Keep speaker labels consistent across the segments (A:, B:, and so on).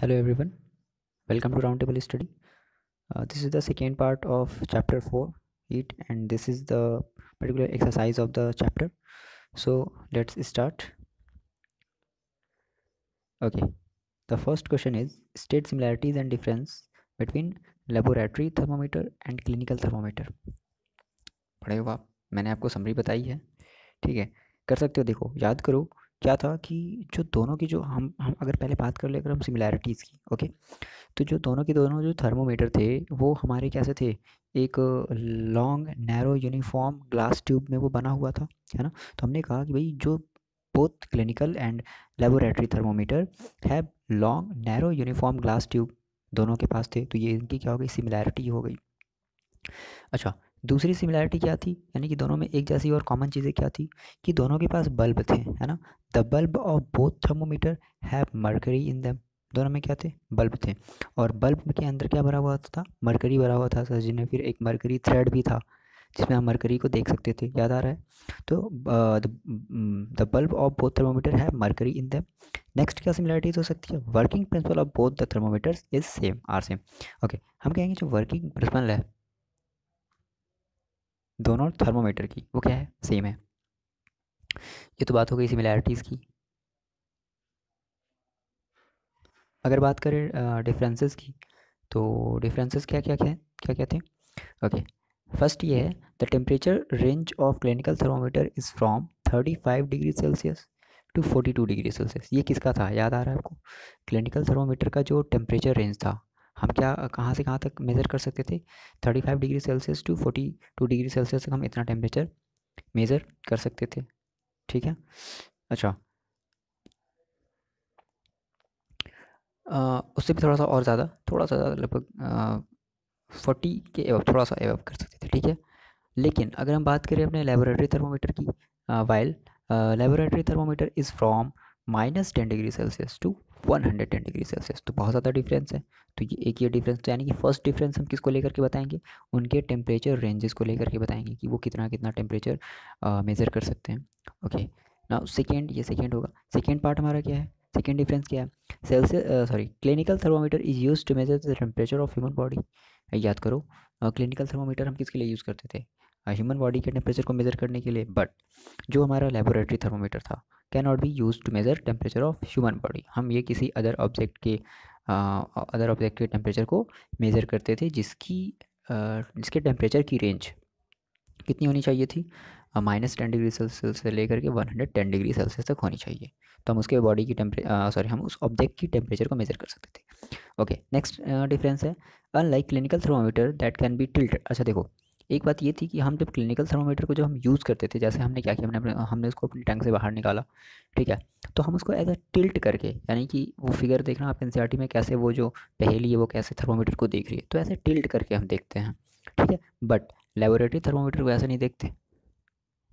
A: Hello everyone, welcome to Roundtable Study. Uh, this is the second part of chapter 4 heat and this is the particular exercise of the chapter. So let's start. Okay, the first question is state similarities and difference between laboratory thermometer and clinical thermometer. पढ़े हो आप मैंने आपको summary बताई है ठीक है कर सकते हो देखो याद करो क्या था कि जो दोनों की जो हम हम अगर पहले बात कर ले, अगर हम सिमिलैरिटीज़ की ओके तो जो दोनों के दोनों जो थर्मोमीटर थे, वो हमारे कैसे थे? एक long narrow uniform glass tube में वो बना हुआ था, है ना? तो हमने कहा कि भाई, जो both clinical and laboratory thermometer have long narrow uniform glass tube दोनों के पास थे तो ये इनकी क्या हो गई? सिमिलैरिटी हो गई। अच्छा दूसरी सिमिलैरिटी क्या थी? यानी कि दोनों में एक जैसी और कॉमन चीज़ें क्या थी? कि दोनों के पास बल्ब थे, है ना? The bulb of both thermometer have mercury in them दोनों में क्या थे? बल्ब थे। और बल्ब के अंदर क्या भरा हुआ था? मरकरी भरा हुआ था सर जी ने फिर एक मरकरी थ्रेड भी था, जिसमें हम मरकरी को देख सकते थे। याद आ रहा है? तो the bulb of both thermometer है मरकरी इन दैम नेक्स्ट क्या सिमिलैरिटीज हो सकती है? Working principle of both the thermometers is same are same okay हम कहेंगे जो वर्किंग प्रिंसिपल है दोनों थर्मोमीटर की, वो क्या है? सेम है। ये तो बात हो गई सिमिलैरिटीज़ की। अगर बात करें डिफरेंसेस की तो डिफरेंसेस क्या क्या क्या है? क्या क्या थे? ओके फ़र्स्ट ये है the temperature range of clinical thermometer is from 35 degree Celsius to 42 degree Celsius ये किसका था? याद आ रहा है आपको? क्लिनिकल थर्मोमीटर का जो टेम्परेचर रेंज था। हम क्या कहाँ से कहाँ तक मेज़र कर सकते थे? 35 degree Celsius to 42 degree Celsius तक हम इतना टेम्परेचर मेज़र कर सकते थे। ठीक है? अच्छा। आ, उससे भी थोड़ा सा और ज़्यादा थोड़ा सा ज़्यादा लगभग फोर्टी के एवब थोड़ा सा एवब कर सकते थे ठीक है? लेकिन अगर हम बात करें अपने लेबोरेटरी थर्मोमीटर की while laboratory thermometer is from minus ten degree Celsius to one hundred ten degree Celsius. तो बहुत ज़्यादा डिफरेंस है। तो ये एक ये डिफरेंस तो यानी कि फ़र्स्ट डिफरेंस हम किसको लेकर के बताएँगे? उनके टेम्परेचर रेंजेस को लेकर के बताएँगे कि वो कितना कितना टेम्परेचर मेज़र कर सकते हैं। ओके ना सेकेंड ये सेकेंड होगा। सेकेंड पार्ट हमारा क्या है? सेकेंड डिफरेंस क्या है? Celsius sorry clinical thermometer is use to measure the temperature of human body याद करो क्लिनिकल uh, थर्मोमीटर हम किसके लिए यूज़ करते थे? ह्यूमन बॉडी के टेम्परेचर को मेज़र करने के लिए। बट जो हमारा लेबोरेटरी थर्मोमीटर था can not be use to measure temperature of human body हम ये किसी अदर ऑब्जेक्ट के अदर ऑब्जेक्ट के टेम्परेचर को मेज़र करते थे, जिसकी जिसके टेम्परेचर की रेंज कितनी होनी चाहिए थी? माइनस टेन डिग्री सेल्सियस से लेकर के one hundred ten degree Celsius तक होनी चाहिए। तो हम उसके बॉडी की टेम्परे सॉरी हम उस ऑब्जेक्ट की टेम्परेचर को मेज़र कर सकते थे। ओके नेक्स्ट डिफरेंस है। Unlike clinical thermometer that can be tilt अच्छा देखो एक बात ये थी कि हम जब क्लिनिकल थर्मोमीटर को जब हम यूज़ करते थे, जैसे हमने क्या किया, हमने हमने उसको अपने टैंक से बाहर निकाला, ठीक है? तो हम उसको एज अ टिल्ट करके, यानी कि वो फिगर देखना आप एन में कैसे वो जो पहली है, वो कैसे थर्मोमीटर को देख रही है तो ऐसे टिल्ट करके हम देखते हैं, ठीक है? बट लेबोरेटरी थर्मोमीटर को ऐसे नहीं देखते।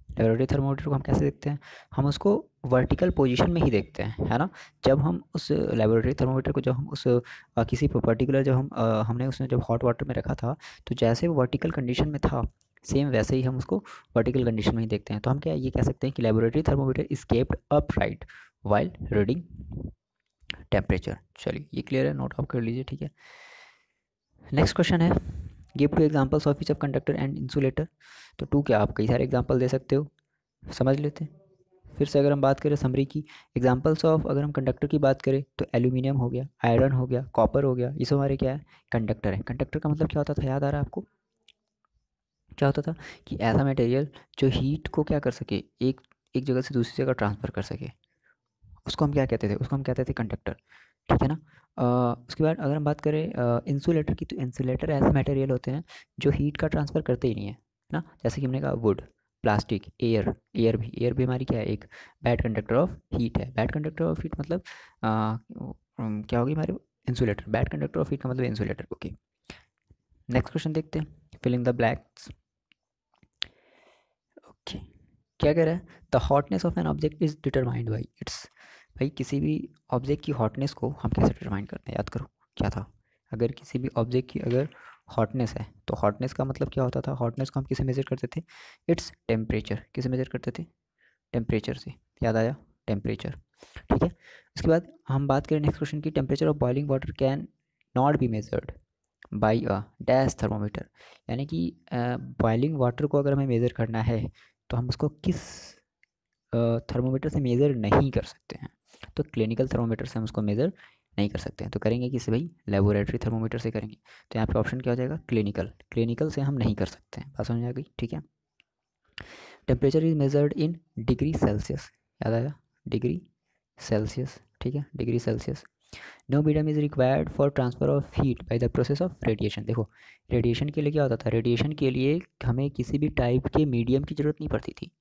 A: लेबोरेटरी थर्मोमीटर को हम कैसे देखते हैं? हम उसको वर्टिकल पोजीशन में ही देखते हैं है ना? जब हम उस लेबोरेटरी थर्मोमीटर को जब हम उस आ, किसी पर्टिकुलर जब हम आ, हमने उसमें जब हॉट वाटर में रखा था तो जैसे वो वर्टिकल कंडीशन में था सेम वैसे ही हम उसको वर्टिकल कंडीशन में ही देखते हैं। तो हम क्या ये कह सकते हैं कि laboratory thermometer is kept upright while reading temperature. चलिए ये क्लियर है? नोट ऑफ़ कर लीजिए ठीक है? नेक्स्ट क्वेश्चन है give two examples of each of conductor and insulator. तो टू क्या आप कई सारे एग्ज़ाम्पल दे सकते हो? समझ लेते हैं। फिर से अगर हम बात करें समरी की एग्जाम्पल्स ऑफ़ अगर हम कंडक्टर की बात करें तो एल्यूमिनियम हो गया आयरन हो गया कॉपर हो गया ये सब हमारे क्या है? कंडक्टर है। कंडक्टर का मतलब क्या होता था? याद आ रहा है आपको? क्या होता था? कि ऐसा मटेरियल जो हीट को क्या कर सके एक एक जगह से दूसरी जगह ट्रांसफ़र कर सके। उसको हम क्या कहते थे? उसको हम कहते थे कंडक्टर ठीक है ना? आ, उसके बाद अगर हम बात करें इंसुलेटर की तो इंसुलेटर ऐसे मटेरियल होते हैं जो हीट का ट्रांसफ़र करते ही नहीं है। ना? जैसे कि हमने कहा वुड प्लास्टिक एयर एयर भी एयर भी हमारी क्या है? एक बैड कंडक्टर ऑफ़ हीट है। बैड कंडक्टर ऑफ़ हीट मतलब आ, क्या होगी हमारे? Insulator bad conductor of heat का मतलब इंसुलेटर ओके नेक्स्ट क्वेश्चन देखते हैं. फिलिंग द ब्लैक्स ओके क्या कह रहा है? The hotness of an object is determined by its भाई किसी भी ऑब्जेक्ट की हॉटनेस को हम कैसे डिटरमाइन करते हैं? याद करो क्या था? अगर किसी भी ऑब्जेक्ट की अगर हॉटनेस है। तो हॉटनेस का मतलब क्या होता था? हॉटनेस को हम किसे मेज़र करते थे? इट्स टेम्परेचर किसे मेज़र करते थे? टेम्परेचर से। याद आया? टेम्परेचर ठीक है? उसके बाद हम बात करें नेक्स्ट क्वेश्चन की। Temperature of boiling water can not be measured by a dash thermometer यानी कि बॉइलिंग वाटर को अगर हमें मेज़र करना है तो हम उसको किस थर्मोमीटर से मेज़र नहीं कर सकते हैं? तो क्लिनिकल थर्मोमीटर से हम उसको मेज़र नहीं कर सकते हैं। तो करेंगे किसी भाई? लेबोरेटरी थर्मोमीटर से करेंगे। तो यहाँ पे ऑप्शन क्या हो जाएगा? क्लिनिकल क्लिनिकल से हम नहीं कर सकते हैं। बात समझ आ गई? ठीक है। Temperature is measured in degree Celsius याद आया? डिग्री सेल्सियस ठीक है? Degree Celsius no medium is required for transfer of heat by the process of radiation देखो रेडिएशन के लिए क्या होता था? रेडिएशन के लिए हमें किसी भी टाइप के मीडियम की ज़रूरत नहीं पड़ती थी।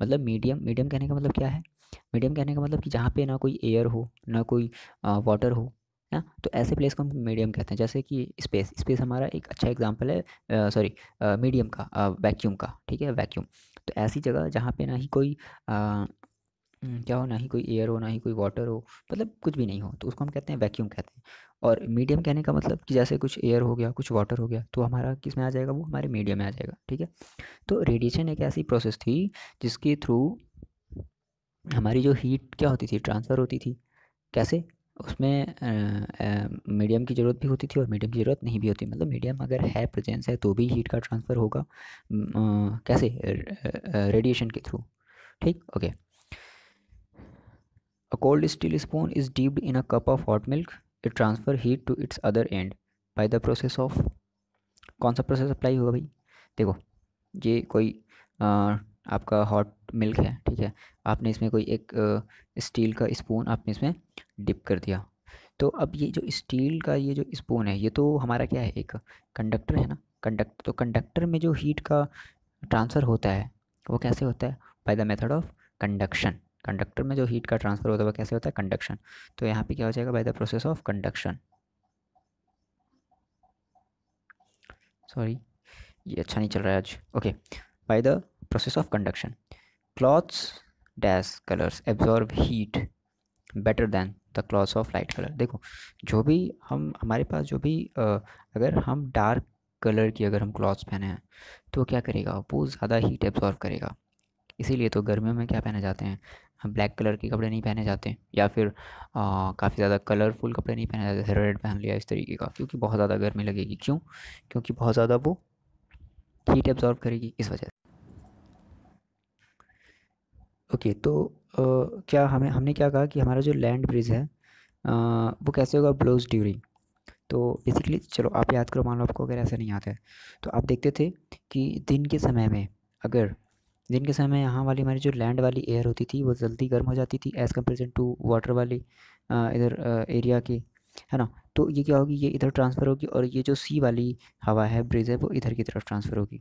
A: मतलब मीडियम मीडियम कहने का मतलब क्या है? मीडियम कहने का मतलब कि जहाँ पे ना कोई एयर हो ना कोई वाटर हो ना? तो ऐसे प्लेस को हम मीडियम कहते हैं। जैसे कि स्पेस स्पेस हमारा एक अच्छा एग्जांपल है सॉरी मीडियम का वैक्यूम का ठीक है? वैक्यूम। तो ऐसी जगह जहाँ पे ना ही कोई आ, क्या हो ना ही कोई एयर हो ना ही कोई वाटर हो मतलब कुछ भी नहीं हो तो उसको हम कहते हैं वैक्यूम कहते हैं। और मीडियम कहने का मतलब कि जैसे कुछ एयर हो गया, कुछ वाटर हो गया तो हमारा किसमें आ जाएगा? वो हमारे मीडियम में आ जाएगा, ठीक है? तो रेडिएशन एक ऐसी प्रोसेस थी जिसके थ्रू हमारी जो हीट क्या होती थी? ट्रांसफ़र होती थी। कैसे? उसमें मीडियम की ज़रूरत भी होती थी और मीडियम की ज़रूरत नहीं भी होती। मतलब मीडियम अगर है प्रेजेंस है तो भी हीट का ट्रांसफ़र होगा। कैसे? रेडिएशन के थ्रू ठीक? Okay a cold steel spoon is dipped in a cup of hot milk it transfer heat to its other end by the process of कौन सा प्रोसेस अप्लाई होगा भाई? देखो ये कोई आ, आपका हॉट मिल्क है ठीक है? आपने इसमें कोई एक स्टील का स्पून आपने इसमें डिप कर दिया। तो अब ये जो स्टील का ये जो स्पून है ये तो हमारा क्या है? एक कंडक्टर है ना? कंडक्टर तो कंडक्टर में जो हीट का ट्रांसफ़र होता है वो कैसे होता है? By the method of conduction conductor में जो हीट का ट्रांसफ़र होता है वो कैसे होता है? कंडक्शन तो यहाँ पे क्या हो जाएगा? By the process of conduction sorry ये अच्छा नहीं चल रहा है आज. Okay by the process of conduction. Cloths dash colors absorb heat better than the clothes of light colour देखो जो भी हम हमारे पास जो भी आ, अगर हम डार्क कलर की अगर हम क्लॉथ्स पहने हैं तो क्या करेगा? वो ज़्यादा हीट एब्जॉर्व करेगा. इसीलिए तो गर्मियों में क्या पहने जाते हैं? हम ब्लैक कलर के कपड़े नहीं पहने जाते या फिर काफ़ी ज़्यादा कलरफुल कपड़े नहीं पहने जाते रेड पहन लिया इस तरीके का क्योंकि बहुत ज़्यादा गर्मी लगेगी। क्यों? क्योंकि बहुत ज़्यादा वो हीट एब्जॉर्व करेगी इस वजह से। ओके तो आ, क्या हमें हमने क्या कहा कि हमारा जो लैंड ब्रिज है आ, वो कैसे होगा ब्लोज ड्यूरिंग तो बेसिकली चलो आप याद करो मान लो आपको अगर ऐसा नहीं आता है तो आप देखते थे कि दिन के समय में अगर दिन के समय यहाँ वाली, हमारी जो लैंड वाली एयर होती थी, वो जल्दी गर्म हो जाती थी एज़ कम्पेरिजन टू वाटर वाली इधर एरिया की, है ना? तो ये क्या होगी? ये इधर ट्रांसफ़र होगी और ये जो सी वाली हवा है ब्रिज है, वो इधर की तरफ़ ट्रांसफ़र होगी।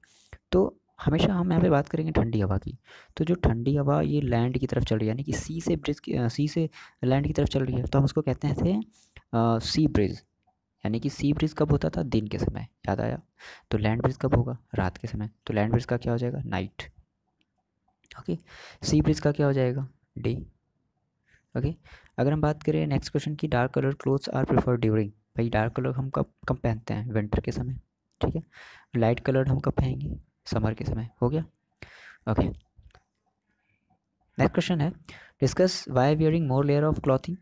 A: तो हमेशा हम यहाँ पे बात करेंगे ठंडी हवा की। तो जो ठंडी हवा ये लैंड की तरफ़ चल रही है, यानी कि सी से ब्रिज सी से लैंड की तरफ़ चल रही है तो हम उसको कहते हैं थे सी ब्रिज यानी कि सी ब्रिज कब होता था? दिन के समय। याद आया? तो लैंड ब्रिज कब होगा? रात के समय। तो लैंड ब्रिज का क्या हो जाएगा? Night okay? सी ब्रिज का क्या हो जाएगा? D okay? अगर हम बात करें नेक्स्ट क्वेश्चन की dark colour clothes are prefer during भाई डार्क कलर हम कब कब पहनते हैं? विंटर के समय। ठीक है? लाइट कलर हम कब पहनेंगे? समर के समय। हो गया? ओके? नेक्स्ट क्वेश्चन है। Discuss why wearing more layer of clothing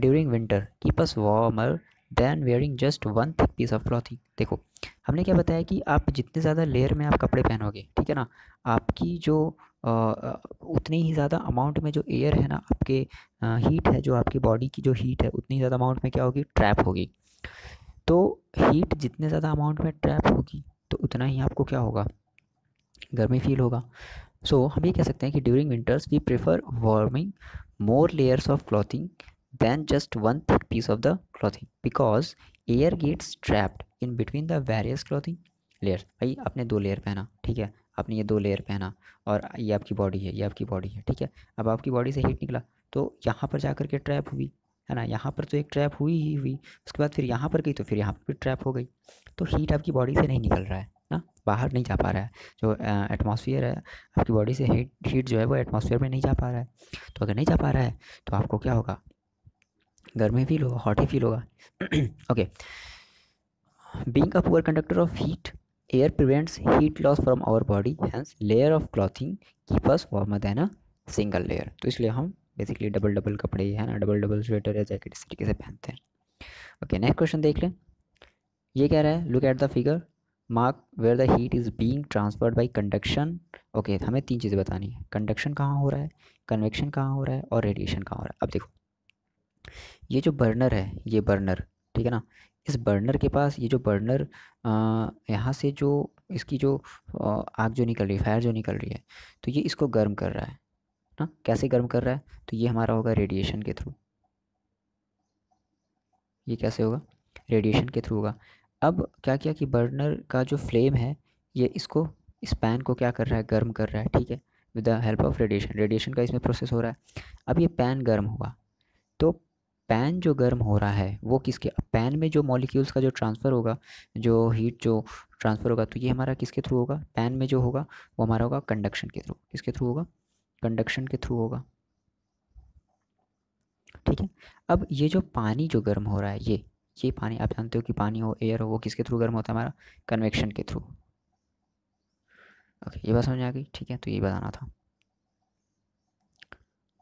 A: during winter keep us warmer than wearing just one piece of clothing देखो हमने क्या बताया कि आप जितने ज़्यादा लेयर में आप कपड़े पहनोगे ठीक है ना आपकी जो उतनी ही ज़्यादा अमाउंट में जो एयर है ना आपके हीट है जो आपकी बॉडी की जो हीट है उतनी ज़्यादा अमाउंट में क्या होगी? ट्रैप होगी। तो हीट जितने ज़्यादा अमाउंट में ट्रैप होगी तो उतना ही आपको क्या होगा? गर्मी फील होगा। सो so, हम ये कह सकते हैं कि during winters we prefer warming more layers of clothing than just one thick piece of the clothing because air gets trapped in between the various clothing layers भाई, आपने दो लेयर पहना, ठीक है? आपने ये दो लेयर पहना और ये आपकी बॉडी है, ये आपकी बॉडी है, ठीक है? अब आपकी बॉडी से हीट निकला तो यहाँ पर जा कर के ट्रैप हुई, है ना? यहाँ पर तो एक ट्रैप हुई ही हुई, उसके बाद फिर यहाँ पर गई तो फिर यहाँ पर भी ट्रैप हो गई। तो हीट आपकी बॉडी से नहीं निकल रहा है, ना? बाहर नहीं जा पा रहा है। जो एटमॉस्फेयर है, आपकी बॉडी से हीट हीट जो है वो एटमॉस्फेयर में नहीं जा पा रहा है। तो अगर नहीं जा पा रहा है तो आपको क्या होगा? गर्मी फील होगा हॉट ही फील होगा। Okay being a poor conductor of heat air prevents heat loss from our body hence layer of clothing keep us warmer than a single layer तो इसलिए हम बेसिकली डबल डबल कपड़े, है ना? Double double sweater या jacket इस तरीके से पहनते हैं। ओके नेक्स्ट क्वेश्चन देख लें। ये कह रहा है look at the figure mark where the heat is being transferred by conduction okay हमें तीन चीज़ें बतानी है। कंडक्शन कहाँ हो रहा है? कन्वेक्शन कहाँ हो रहा है? और रेडिएशन कहाँ हो रहा है? अब देखो ये जो बर्नर है, ये बर्नर ठीक है ना? इस बर्नर के पास, ये जो बर्नर यहाँ से जो इसकी जो आग जो निकल रही है फायर जो निकल रही है तो ये इसको गर्म कर रहा है, ना? कैसे गर्म कर रहा है? तो ये हमारा होगा रेडिएशन के थ्रू ये कैसे होगा? रेडिएशन के थ्रू होगा। अब क्या किया कि बर्नर का जो फ्लेम है, ये इसको, इस पैन को क्या कर रहा है? गर्म कर रहा है, ठीक है? With the help of radiation radiation का इसमें प्रोसेस हो रहा है। अब ये पैन गर्म हुआ तो पैन जो गर्म हो रहा है, वो किसके, पैन में जो मॉलिक्यूल्स का जो ट्रांसफ़र होगा, जो हीट जो ट्रांसफ़र होगा तो ये हमारा किसके थ्रू होगा? पैन में जो होगा, वो हमारा होगा कंडक्शन के थ्रू किसके थ्रू होगा? कंडक्शन के थ्रू होगा। ठीक है? अब ये जो पानी जो गर्म हो रहा है, ये ये पानी, आप जानते हो कि पानी हो एयर हो, वो किसके थ्रू गर्म होता है हमारा? कन्वेक्शन के थ्रू ओके, ये बात समझ आ गई? ठीक है तो ये बताना था।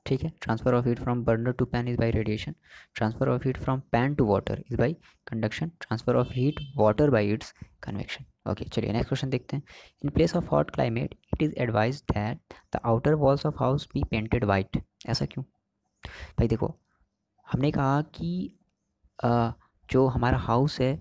A: ठीक है? Transfer of heat from burner to pan is by radiation transfer of heat from pan to water is by conduction transfer of heat water by its convection okay चलिए नेक्स्ट क्वेश्चन देखते हैं. In place of hot climate it is advise that the outer walls of house be painted white ऐसा क्यों? भाई देखो हमने कहा कि आ, जो हमारा हाउस है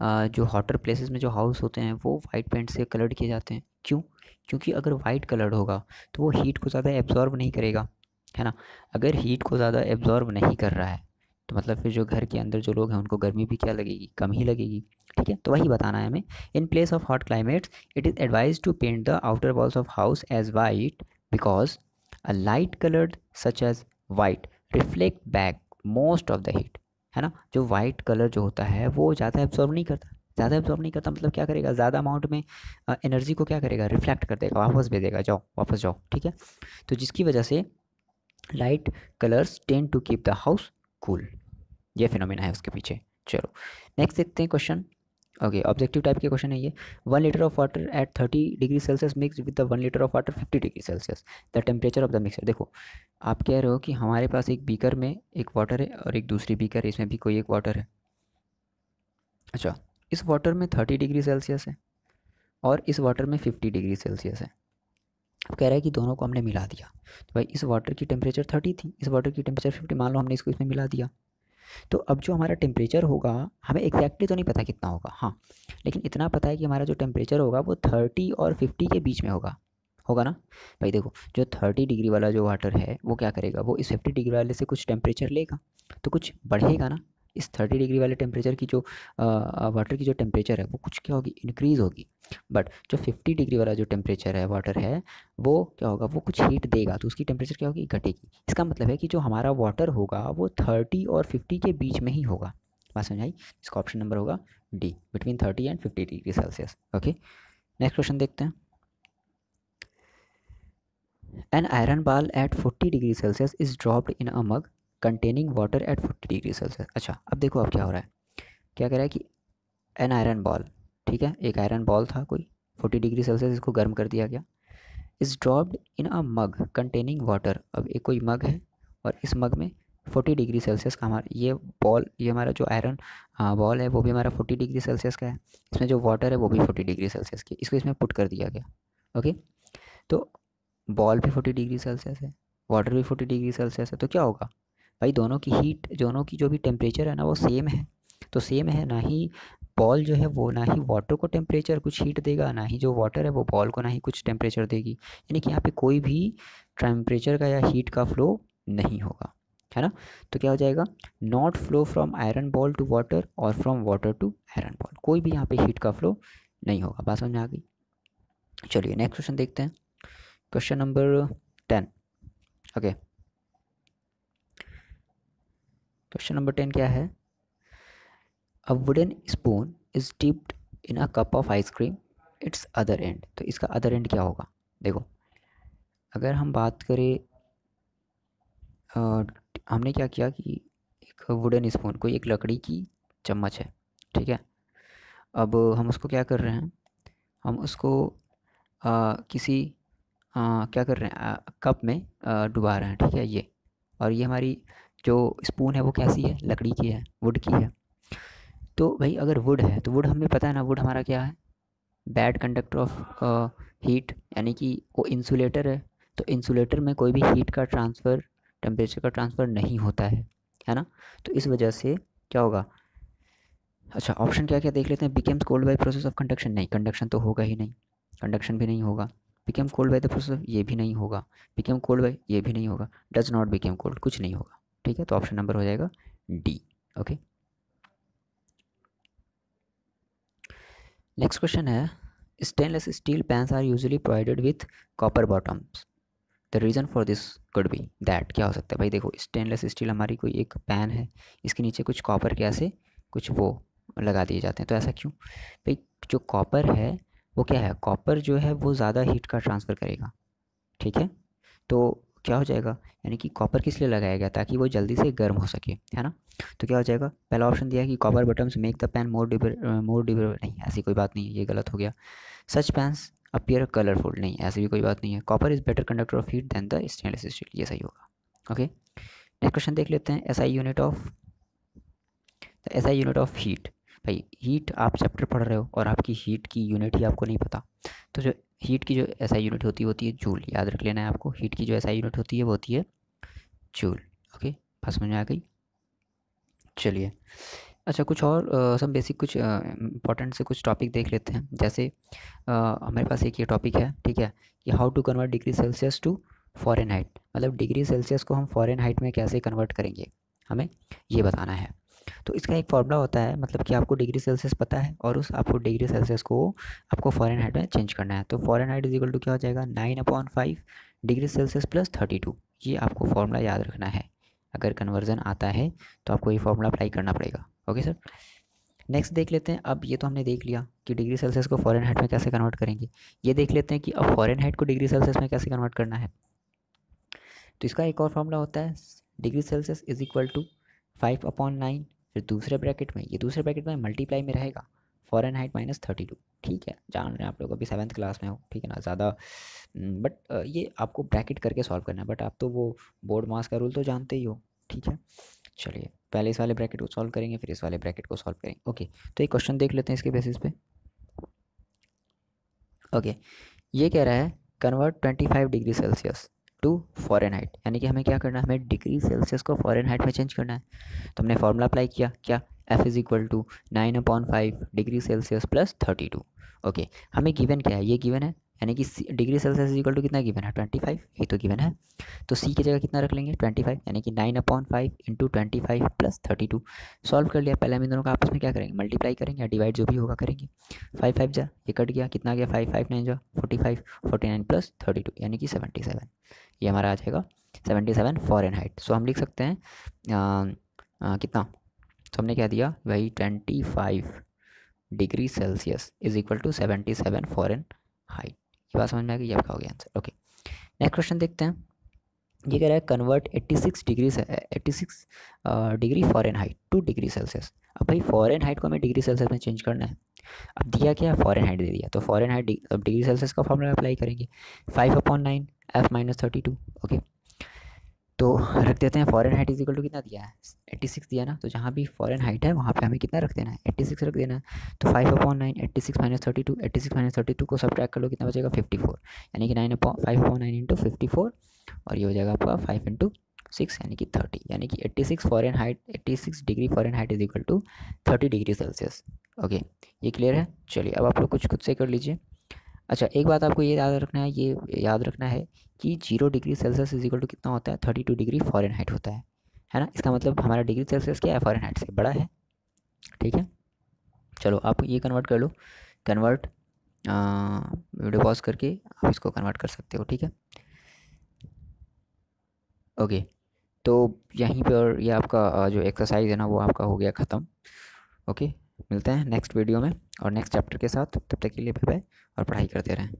A: आ, जो हॉटर प्लेसेस में जो हाउस होते हैं वो वाइट पेंट से कलर्ड किए जाते हैं. क्यों? क्योंकि अगर वाइट कलर्ड होगा तो वो हीट को ज़्यादा एब्जॉर्ब नहीं करेगा. है ना? अगर हीट को ज़्यादा एब्जॉर्ब नहीं कर रहा है तो मतलब फिर जो घर के अंदर जो लोग हैं, उनको गर्मी भी क्या लगेगी? कम ही लगेगी, ठीक है? तो वही बताना है हमें in place of hot climates it is advise to paint the outer walls of house as white because a light coloured such as white reflect back most of the heat है ना? जो वाइट कलर जो होता है, वो ज़्यादा absorb नहीं करता। ज़्यादा एब्जॉर्ब नहीं करता मतलब क्या करेगा? ज़्यादा अमाउंट में एनर्जी को क्या करेगा? रिफ्लेक्ट कर देगा, वापस भेजेगा, जाओ, वापस जाओ, ठीक है? तो जिसकी वजह से light colours tend to keep the house cool ये फिनोमिना है उसके पीछे। चलो। नेक्स्ट देखते हैं क्वेश्चन ओके ऑब्जेक्टिव टाइप के क्वेश्चन है ये। One litre of water at thirty degree Celsius mix with the one litre of water fifty degree Celsius the temperature of the mixer देखो, आप कह रहे हो कि हमारे पास एक बीकर में एक वाटर है और एक दूसरी बीकर है, इसमें भी कोई एक वाटर है। अच्छा इस वाटर में थर्टी डिग्री सेल्सियस है और इस वाटर में फिफ्टी डिग्री सेल्सियस है। अब कह रहा है कि दोनों को हमने मिला दिया। तो भाई, इस वाटर की टेम्परेचर थर्टी थी, इस वाटर की टेम्परेचर फिफ्टी मान लो हमने इसको इसमें मिला दिया। तो अब जो हमारा टेम्परेचर होगा, हमें एक्जैक्टली तो नहीं पता कितना होगा हाँ लेकिन इतना पता है कि हमारा जो टेम्परेचर होगा, वो थर्टी और फिफ्टी के बीच में होगा। होगा ना? भाई देखो, जो थर्टी डिग्री वाला जो वाटर है, वो क्या करेगा? वो इस फिफ्टी डिग्री वाले से कुछ टेम्परेचर लेगा तो कुछ बढ़ेगा ना? इस थर्टी डिग्री वाले टेम्परेचर की जो वाटर की जो टेम्परेचर है, वो कुछ क्या होगी? इंक्रीज़ होगी। बट जो फिफ्टी डिग्री वाला जो टेम्परेचर है वाटर है, वो क्या होगा? वो कुछ हीट देगा तो उसकी टेम्परेचर क्या होगी? घटेगी। इसका मतलब है कि जो हमारा वाटर होगा, वो थर्टी और फिफ्टी के बीच में ही होगा। बात समझाई इसका ऑप्शन नंबर होगा D between thirty and fifty degree Celsius okay next question देखते हैं। An iron ball at forty degree Celsius is dropped in a mug containing water at forty degree Celsius अच्छा अब देखो अब क्या हो रहा है। क्या कह रहा है कि एन आयरन बॉल ठीक है? एक आयरन बॉल था कोई फोर्टी डिग्री सेल्सियस इसको गर्म कर दिया गया। Is dropped in a mug containing water अब एक कोई मग है और इस मग में फोर्टी डिग्री सेल्सियस का हमारा, ये बॉल ये हमारा जो आयरन बॉल है, वो भी हमारा फोर्टी डिग्री सेल्सियस का है। इसमें जो वाटर है, वो भी फोर्टी डिग्री सेल्सियस की इसको इसमें पुट कर दिया गया ओके तो बॉल भी फोर्टी डिग्री सेल्सियस है वाटर भी फोर्टी डिग्री सेल्सियस है तो क्या होगा? भाई दोनों की हीट दोनों की जो भी टेम्परेचर है ना वो सेम है। तो सेम है, ना ही बॉल जो है वो, ना ही वाटर को टेम्परेचर कुछ हीट देगा, ना ही जो वाटर है वो बॉल को ना ही कुछ टेम्परेचर देगी। यानी कि यहाँ पे कोई भी टेम्परेचर का या हीट का फ्लो नहीं होगा, है ना? तो क्या हो जाएगा? Not flow from iron ball to water और from water to iron ball कोई भी यहाँ पे हीट का फ्लो नहीं होगा। बात समझ में आ गई? चलिए नेक्स्ट क्वेश्चन देखते हैं। Question number ten okay question number ten क्या है? A wooden spoon is dipped in a cup of ice cream its other end तो इसका अदर एंड क्या होगा? देखो अगर हम बात करें आ, हमने क्या किया कि एक वुडन स्पून कोई एक लकड़ी की चम्मच है ठीक है? अब हम उसको क्या कर रहे हैं? हम उसको आ, किसी आ, क्या कर रहे हैं? आ, कप में डुबा रहे हैं ठीक है? ये और ये हमारी जो स्पून है वो कैसी है? लकड़ी की है वुड की है। तो भाई अगर वुड है तो वुड हमें पता है ना वुड हमारा क्या है? बैड कंडक्टर ऑफ़ हीट यानी कि वो इंसुलेटर है। तो इंसुलेटर में कोई भी हीट का ट्रांसफ़र टेम्परेचर का ट्रांसफ़र नहीं होता है है ना? तो इस वजह से क्या होगा? अच्छा ऑप्शन क्या क्या देख लेते हैं? Becomes cold by process of conduction नहीं कंडक्शन तो होगा ही नहीं। कंडक्शन भी नहीं होगा। Became cold by the process ये भी नहीं होगा। बिकेम कोल्ड बाई ये भी नहीं होगा। डज नॉट बिकेम कोल्ड कुछ नहीं होगा। ठीक है तो ऑप्शन नंबर हो जाएगा डी ओके नेक्स्ट क्वेश्चन है stainless steel pans are usually provided with copper bottoms the reason for this could be that क्या हो सकता है? भाई देखो स्टेनलेस स्टील हमारी कोई एक पैन है, इसके नीचे कुछ कॉपर के ऐसे कुछ वो लगा दिए जाते हैं तो ऐसा क्यों? भाई जो कॉपर है, वो क्या है? कॉपर जो है, वो ज़्यादा हीट का ट्रांसफ़र करेगा, ठीक है? तो क्या हो जाएगा? यानी कि कॉपर किस लिए लगाया गया ताकि वो जल्दी से गर्म हो सके, है ना? तो क्या हो जाएगा? पहला ऑप्शन दिया है कि copper bottoms make the pan more durable more durable नहीं, ऐसी कोई बात नहीं है, ये गलत हो गया। सच पैंस अपियर कलरफुल नहीं, ऐसी भी कोई बात नहीं है। Copper is better conductor of heat than the stainless steel ये सही होगा ओके नेक्स्ट क्वेश्चन देख लेते हैं S I unit of the S I unit of heat भाई हीट आप चैप्टर पढ़ रहे हो और आपकी हीट की यूनिट ही आपको नहीं पता। तो जो हीट की जो आई यूनिट होती है होती है जूल। याद रख लेना है आपको हीट की जो आई यूनिट होती है वो होती है जूल। ओके? बात समझ में आ गई? चलिए। अच्छा कुछ और सब बेसिक कुछ इंपॉर्टेंट से कुछ टॉपिक देख लेते हैं। जैसे आ, हमारे पास एक ये टॉपिक है ठीक है? कि how to convert degree Celsius to Fahrenheit मतलब डिग्री सेल्सियस को हम फॉरेन हाइट में कैसे कन्वर्ट करेंगे? हमें ये बताना है। तो इसका एक फॉर्मूला होता है मतलब कि आपको डिग्री सेल्सियस पता है और उस आपको डिग्री सेल्सियस को आपको फॉरन हाइट में चेंज करना है। तो Fahrenheit is equal to क्या हो जाएगा? Nine upon five degree Celsius plus thirty two ये आपको फॉर्मूला याद रखना है। अगर कन्वर्जन आता है तो आपको ये फॉर्मूला अप्लाई करना पड़ेगा। ओके सर नेक्स्ट देख लेते हैं। अब ये तो हमने देख लिया कि डिग्री सेल्सियस को फॉरन हाइट में कैसे कन्वर्ट करेंगे। ये देख लेते हैं कि अब फॉरन हाइट को डिग्री सेल्सियस में कैसे कन्वर्ट करना है। तो इसका एक और फॉर्मूला होता है। Degree Celsius is equal to five upon nine फिर दूसरे ब्रैकेट में ये दूसरे ब्रैकेट में मल्टीप्लाई में रहेगा। Fahrenheit minus thirty two ठीक है? जान रहे हैं आप लोग अभी सेवन्थ क्लास में हो ठीक है ना? ज़्यादा बट हम्म, ये आपको ब्रैकेट करके सॉल्व करना है बट आप तो वो बोर्ड मास का रूल तो जानते ही हो ठीक है? चलिए पहले इस वाले ब्रैकेट को सॉल्व करेंगे फिर इस वाले ब्रैकेट को सॉल्व करेंगे ओके तो एक क्वेश्चन देख लेते हैं इसके बेसिस पे। ओके ये कह रहा है convert 25 degree Celsius to Fahrenheit यानी कि हमें क्या करना है? हमें डिग्री सेल्सियस को फॉरन हाइट में चेंज करना है। तो हमने फॉर्मूला अप्लाई किया। क्या? F is equal to nine upon five degree Celsius plus thirty two okay हमें गिवन क्या है? ये गिवन है यानी कि डिग्री सेल्सियस इक्वल टू कितना गिवन है? ट्वेंटी फाइव ये तो गिवन है। तो सी की जगह कितना रख लेंगे? ट्वेंटी फाइव यानी कि nine upon five into twenty five plus thirty two solve कर लिया पहले हम इन दोनों का आपस में क्या करेंगे? मल्टीप्लाई करेंगे या डिवाइड जो भी होगा करेंगे। फाइव फाइव जा ये कट गया कितना गया? फाइव फाइव नाइन जा forty five forty nine plus thirty two यानी कि सेवेंटी सेवन ये हमारा आ जाएगा seventy seven Fahrenheit so हम लिख सकते हैं आ, आ, कितना? तो हमने क्या दिया? भाई twenty five degree Celsius is equal to seventy seven Fahrenheit ये बात समझ में आएगी ये आपका हो गया आंसर ओके नेक्स्ट क्वेश्चन देखते हैं। ये कह रहा है कन्वर्ट 86 डिग्री से 86 degree Fahrenheit to degree Celsius अब भाई फॉरन हाइट को हमें डिग्री सेल्सियस में चेंज करना है। अब दिया क्या? फॉरन हाइट दे दिया। तो फॉरन हाइट अब डिग्री सेल्सियस का फॉर्मूला अप्लाई करेंगे। Five upon nine F minus thirty two okay तो रख देते हैं Fahrenheit is equal to कितना दिया है? एट्टी सिक्स दिया ना? तो जहाँ भी फॉरन हाइट है, वहाँ पे हमें कितना रख देना है? एट्टी सिक्स रख देना है। तो five upon nine eighty six minus thirty two eighty six minus thirty two को सब ट्रैक कर लो, कितना बचेगा? फिफ्टी फोर यानी कि nine upon five upon nine into fifty four और ये हो जाएगा आपका फाइव इंटू सिक्स यानी कि थर्टी यानी कि eighty six Fahrenheit eighty six degree Fahrenheit is equal to thirty degree Celsius okay ये क्लियर है? चलिए, अब आप लोग कुछ खुद से कर लीजिए। अच्छा एक बात आपको ये याद रखना है, ये याद रखना है कि zero degree Celsius is equal to कितना होता है? Thirty two degree Fahrenheit होता है। है ना? इसका मतलब हमारा डिग्री सेल्सियस क्या है? फॉरन हाइट से बड़ा है। ठीक है? चलो, आप ये कन्वर्ट कर लो। कन्वर्ट वीडियो पॉज करके आप इसको कन्वर्ट कर सकते हो, ठीक है? ओके तो यहीं पर ये आपका जो एक्सरसाइज है ना, वो आपका हो गया ख़त्म। ओके मिलते हैं नेक्स्ट वीडियो में और नेक्स्ट चैप्टर के साथ। तब तक के लिए बाय बाय और पढ़ाई करते रहें।